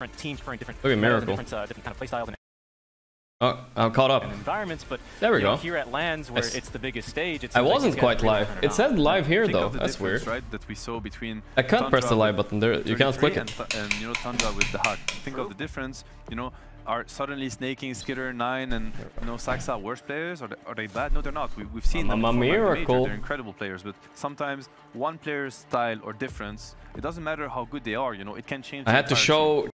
different teams preferring different, Look at uh, Miracle. different, uh, different kind of playstyles and, Oh, I'm caught up. environments. But There we go. here at Lands, where I it's the biggest stage, it I wasn't like quite live. It said live here though. That's weird. right? That we saw between I can't press the live button there. You can't click it. And, and you know Tundra with the hack. Think of the difference. You know, are suddenly Sneyking Skiter, Nine, and you know Saksa worse players? Are they, are they bad? No, they're not. We've seen. I'm a miracle. Major, miracle. They're incredible players, but sometimes one player's style or difference, it doesn't matter how good they are. You know, it can change. I had to show. team. show